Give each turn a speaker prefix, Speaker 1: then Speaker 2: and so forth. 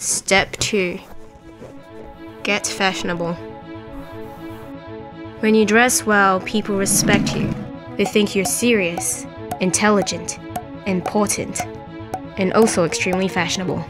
Speaker 1: Step 2 Get fashionable. When you dress well, people respect you. They think you're serious, intelligent, important, and also extremely fashionable.